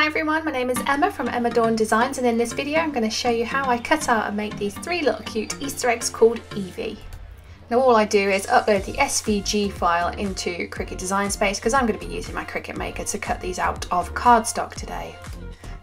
everyone, my name is Emma from Emma Dawn Designs and in this video I'm going to show you how I cut out and make these three little cute Easter eggs called Evie. Now all I do is upload the SVG file into Cricut Design Space because I'm going to be using my Cricut Maker to cut these out of cardstock today.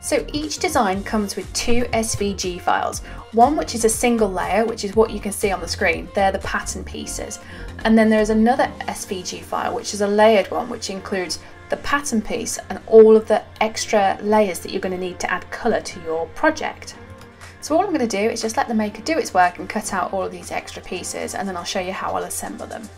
So each design comes with two SVG files, one which is a single layer, which is what you can see on the screen, they're the pattern pieces. And then there's another SVG file, which is a layered one, which includes the pattern piece and all of the extra layers that you're going to need to add colour to your project. So all I'm going to do is just let the maker do its work and cut out all of these extra pieces and then I'll show you how I'll assemble them.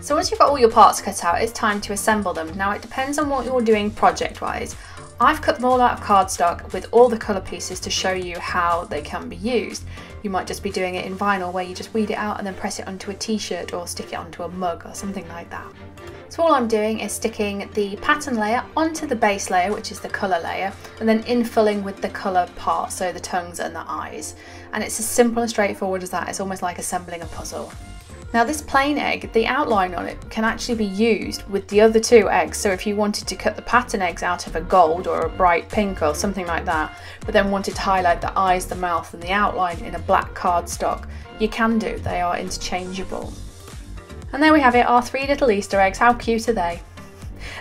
So once you've got all your parts cut out, it's time to assemble them. Now it depends on what you're doing project-wise. I've cut them all out of cardstock with all the colour pieces to show you how they can be used. You might just be doing it in vinyl where you just weed it out and then press it onto a t-shirt or stick it onto a mug or something like that. So all I'm doing is sticking the pattern layer onto the base layer, which is the colour layer, and then infilling with the colour part, so the tongues and the eyes. And it's as simple and straightforward as that, it's almost like assembling a puzzle. Now this plain egg, the outline on it can actually be used with the other two eggs. So if you wanted to cut the pattern eggs out of a gold or a bright pink or something like that, but then wanted to highlight the eyes, the mouth and the outline in a black cardstock, you can do, they are interchangeable. And there we have it, our three little Easter eggs, how cute are they?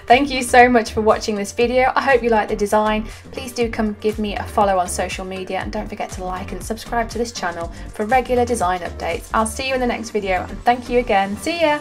Thank you so much for watching this video. I hope you like the design. Please do come give me a follow on social media and don't forget to like and subscribe to this channel for regular design updates. I'll see you in the next video and thank you again. See ya!